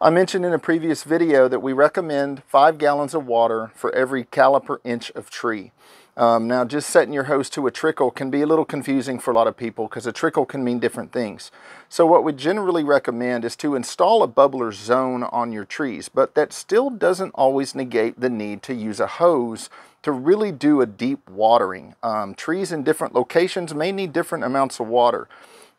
I mentioned in a previous video that we recommend five gallons of water for every caliper inch of tree. Um, now just setting your hose to a trickle can be a little confusing for a lot of people because a trickle can mean different things. So what we generally recommend is to install a bubbler zone on your trees, but that still doesn't always negate the need to use a hose to really do a deep watering. Um, trees in different locations may need different amounts of water.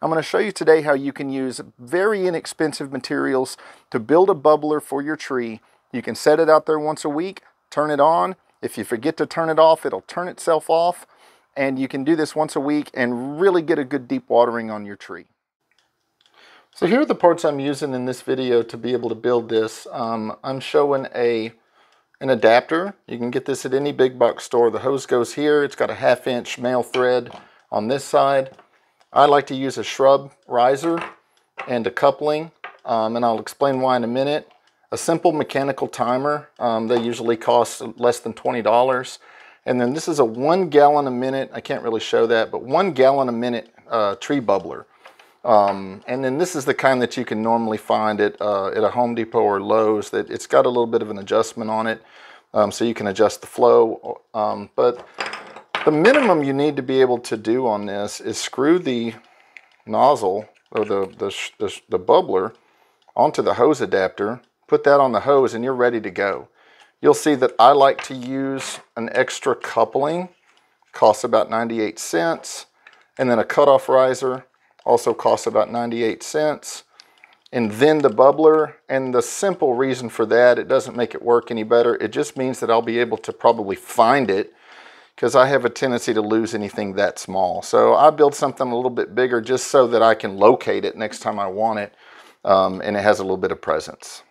I'm going to show you today how you can use very inexpensive materials to build a bubbler for your tree. You can set it out there once a week, turn it on. If you forget to turn it off, it'll turn itself off. And you can do this once a week and really get a good deep watering on your tree. So here are the parts I'm using in this video to be able to build this. Um, I'm showing a an adapter. You can get this at any big box store. The hose goes here. It's got a half inch male thread on this side. I like to use a shrub riser and a coupling, um, and I'll explain why in a minute. A simple mechanical timer, um, they usually cost less than $20. And then this is a one gallon a minute, I can't really show that, but one gallon a minute uh, tree bubbler. Um, and then this is the kind that you can normally find at, uh, at a Home Depot or Lowe's that it's got a little bit of an adjustment on it. Um, so you can adjust the flow. Um, but the minimum you need to be able to do on this is screw the nozzle or the, the, the, the bubbler onto the hose adapter, put that on the hose and you're ready to go. You'll see that I like to use an extra coupling, costs about 98 cents, and then a cutoff riser, also costs about 98 cents. And then the bubbler, and the simple reason for that, it doesn't make it work any better. It just means that I'll be able to probably find it because I have a tendency to lose anything that small. So I build something a little bit bigger just so that I can locate it next time I want it um, and it has a little bit of presence.